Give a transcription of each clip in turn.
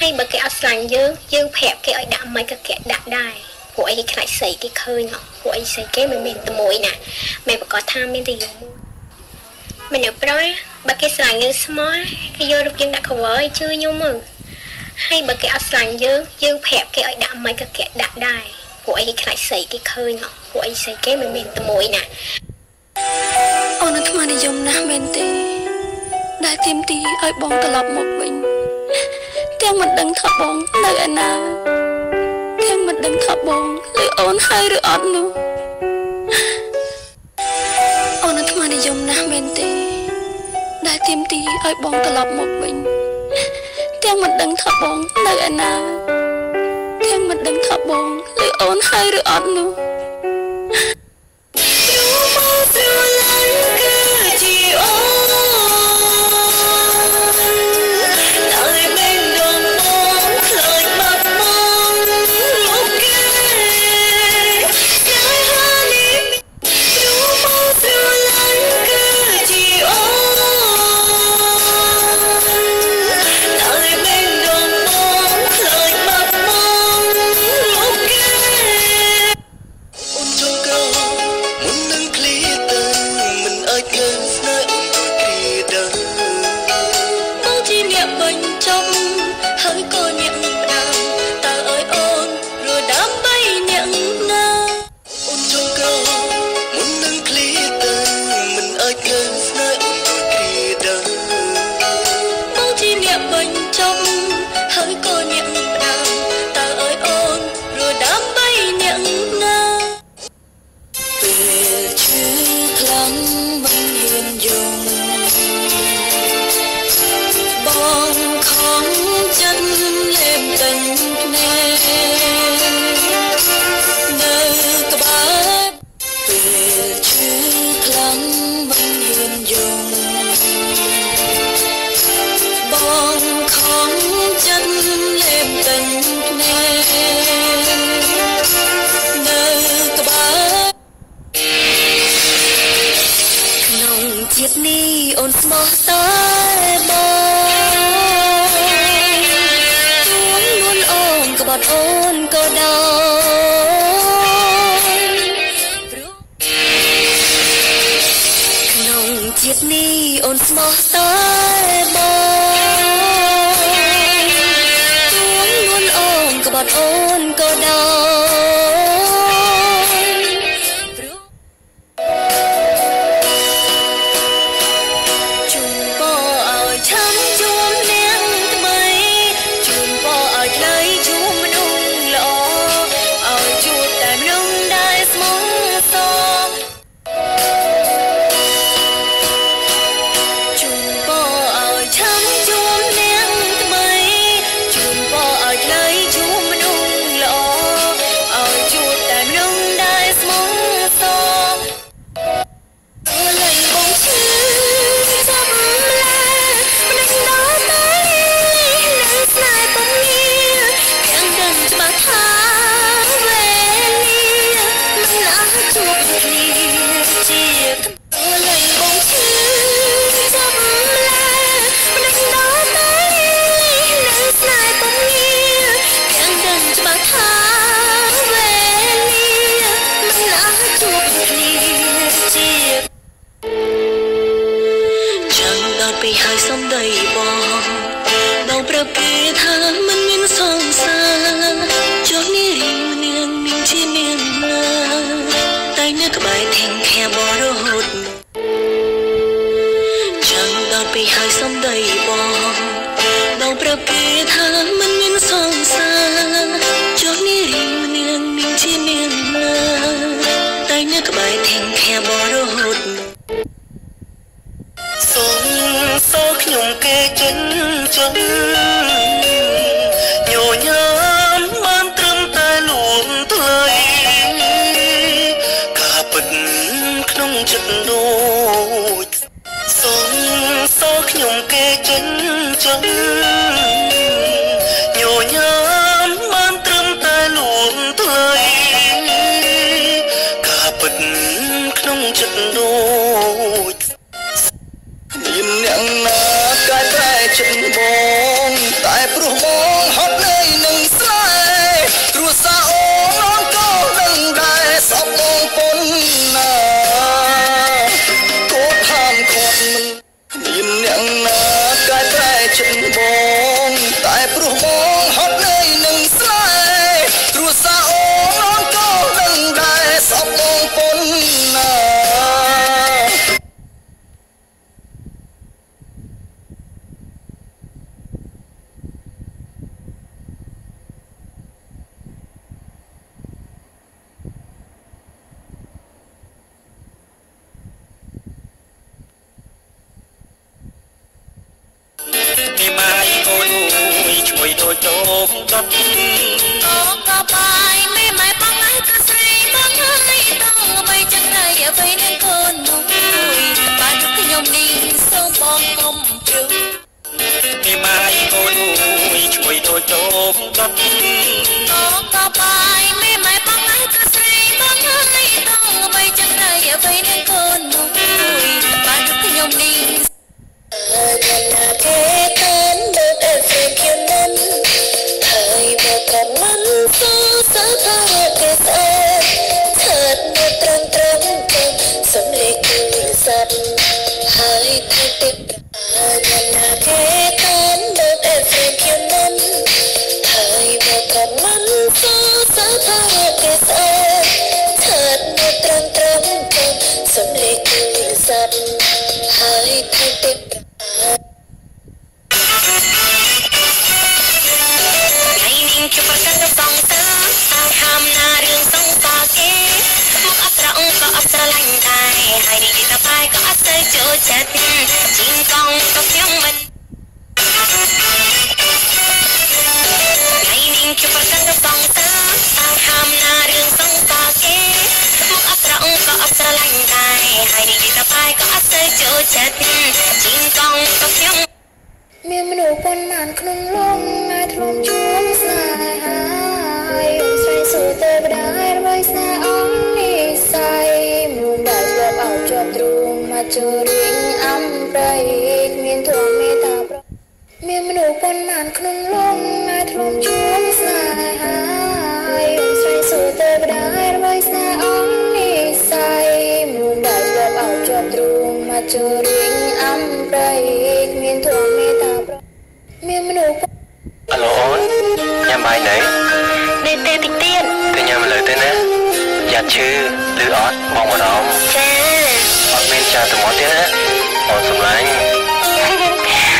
ហើយបើគេអត់ស្រឡាញ់យើងយើងប្រាប់គេឲ្យដាក់មិនក៏គេដាក់ដែរព្រោះអីខ្លាចស្រីគេឃើញព្រោះអីស្រីគេមិនមានតែមួយណាម៉ែប្រកាសថាមានតែយើងមួយមនុស្សប្រុសបើគេស្រឡាញ់យើងស្មោះគេយករូបយើងដាក់ cover ឲ្យជឿខ្ញុំមើលហើយបើគេអត់ស្រឡាញ់យើងយើងប្រាប់គេឲ្យដាក់មិនក៏គេដាក់ដែរព្រោះអីខ្លាចស្រីគេឃើញព្រោះអីស្រីគេមិនមានតែមួយណាអូនអាត្មានិយមណាស់មែនទេដែលទៀមទីឲ្យបងត្រឡប់មកវិញ ទាំងមិនដឹងថាបងនៅឯណាទាំងមិនដឹងថាបងឬអូនហើយឬអត់នោះអូនអាត្មានិយមណាស់មែនទេ ដែលទៀមទីឲ្យបងត្រឡប់មកវិញទាំងមិនដឹងថាបងនៅឯណាទាំងមិនដឹងថាបងឬអូនហើយឬអត់នោះ មានអ្ន ជួយដូចតោកដុតអូក៏បាយមេម៉ែបងឯងក៏ស្រីបងហើយតោបីចឹងហើយអ្វីនឹងកូនមួយបានខ្ញុំនេះសូមបងកុំជ្រុំពីម៉ាយកូនមួយជួយដូចតោកដុតអូក៏បាយមេម៉ែបងឯងក៏ស្រីបងហើយតោបីចឹងហើយអ្វីនឹងកូនមួយបានខ្ញុំនេះខណៈគេ ហើ ក៏អត់ទៅចូលចិត្តជីងកងក៏ខ្ញុំមិនថ្ងៃនេះជួបប្រកាន់ទៅសងទៅអើហាមណារឿងសងសាគេមកអត្រអង្គក៏អត់ស្រឡាញ់ដែរហើយនិយាយទៅបាយក៏អត់ទៅចូលចិត្តជីងកងក៏ខ្ញុំមានមនុស្សប៉ុន្មានក្នុងលំណាធ្លុំជួងស្នេហាហើយស្រីសួរទៅបដារបស់ស្នេហ៍អងនេះស័យ ចូលរៀងអំប្រៃមានធម៌មេត្តាប្រមានមនុស្សប៉ុន្មានក្នុងលំណាធ្លុំជួងស្នេហាហើយស្រីសួរទៅបដារបស់ស្នេហ៍អងនេះស័យមនុស្សដែលជាប់អោបជាប់ទ្រូងមកចូលរៀងអំប្រៃមានធម៌មេត្តាមានមនុស្សអាឡូអូនញ៉ាំបាយនៅនៅទេតិចទៀតទៅញ៉ាំលើទៅណាយ៉ាត់ឈឺឬអត់បងបារម្ភ ចាអត់មានចាទៅមកទៀតណាអូនសម្លាញ់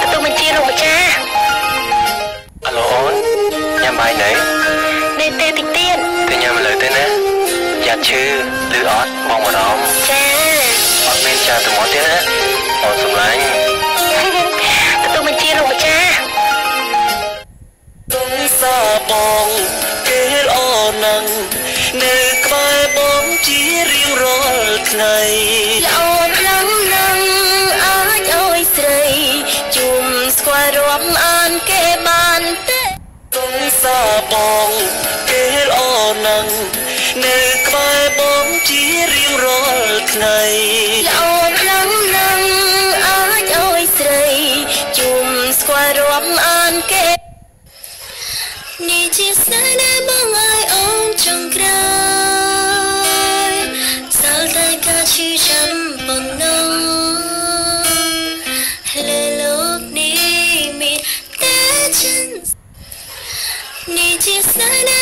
ទទួលបញ្ជាលោកម្ចាស់អាឡូអូនញ៉ាំបាយនៅនៅទេតិចទៀតទៅញ៉ាំលើទៅណាយ៉ាត់ឈឺឬអត់បងបារម្ភចាអត់មានចាទៅមកទៀតណាអូនសម្លាញ់ទទួលបញ្ជាលោកម្ចាស់ទុំសាបងគេល្អណាស់នៅក្បែរបងជារៀងរាល់ថ្ងៃ បងគេល្អណាស់នៅក្បែរបងជារៀងរាល់ថ្ងៃល្អ នេះជា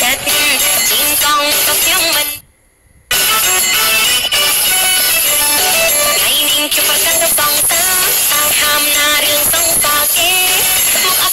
ទៅចូលចិត្តជីងកងក៏ខ្ញុំមិនថ្ងៃនេះជួបប្រកាន់ទៅសងទៅអើហាមណារឿងសងសាគេមកអ